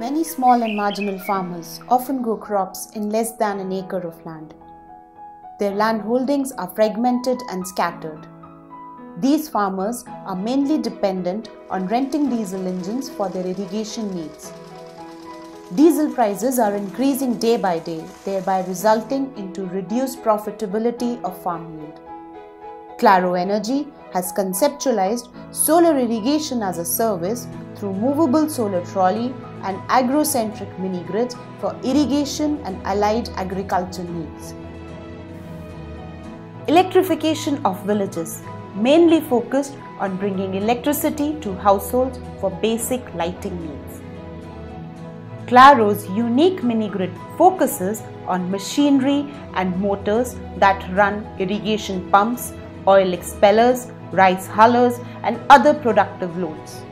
Many small and marginal farmers often grow crops in less than an acre of land. Their land holdings are fragmented and scattered. These farmers are mainly dependent on renting diesel engines for their irrigation needs. Diesel prices are increasing day by day, thereby resulting into reduced profitability of farm yield. Claro Energy has conceptualized solar irrigation as a service through movable solar trolley and agrocentric mini grids for irrigation and allied agriculture needs. Electrification of villages mainly focused on bringing electricity to households for basic lighting needs. Claro's unique mini grid focuses on machinery and motors that run irrigation pumps, oil expellers, rice hullers and other productive loads.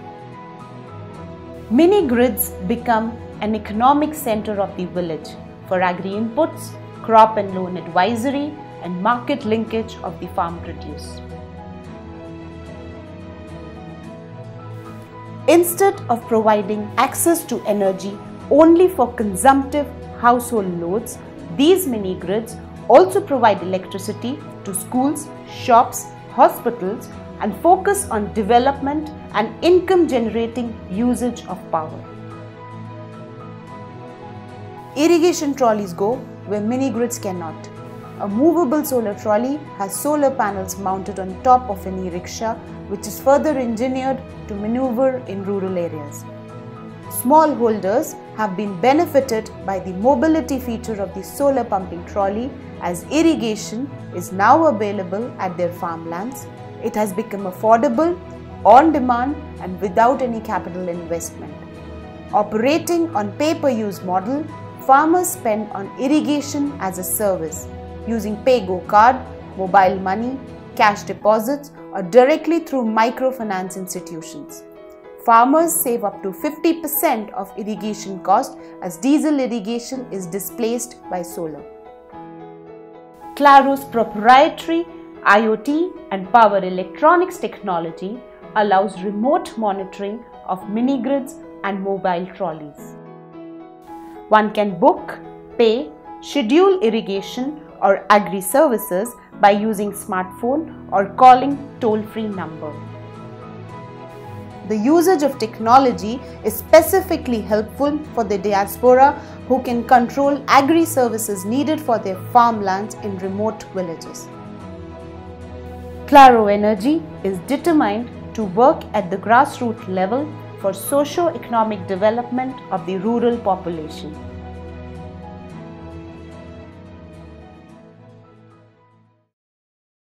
Mini grids become an economic center of the village for agri inputs, crop and loan advisory and market linkage of the farm produce. Instead of providing access to energy only for consumptive household loads, these mini grids also provide electricity to schools, shops, hospitals and focus on development and income generating usage of power. Irrigation trolleys go where mini grids cannot. A movable solar trolley has solar panels mounted on top of an e-rickshaw which is further engineered to maneuver in rural areas. Smallholders have been benefited by the mobility feature of the solar pumping trolley as irrigation is now available at their farmlands. It has become affordable, on demand and without any capital investment. Operating on pay-per-use model, farmers spend on irrigation as a service using PayGo card, mobile money, cash deposits or directly through microfinance institutions. Farmers save up to 50% of irrigation cost as diesel irrigation is displaced by solar. Claro's proprietary IoT and power electronics technology allows remote monitoring of mini grids and mobile trolleys. One can book, pay, schedule irrigation or agri services by using smartphone or calling toll-free number. The usage of technology is specifically helpful for the diaspora who can control agri services needed for their farmlands in remote villages. Claro Energy is determined to work at the grassroots level for socio-economic development of the rural population.